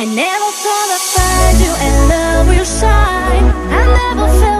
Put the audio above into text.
I never thought I'd find you and love will shine I never felt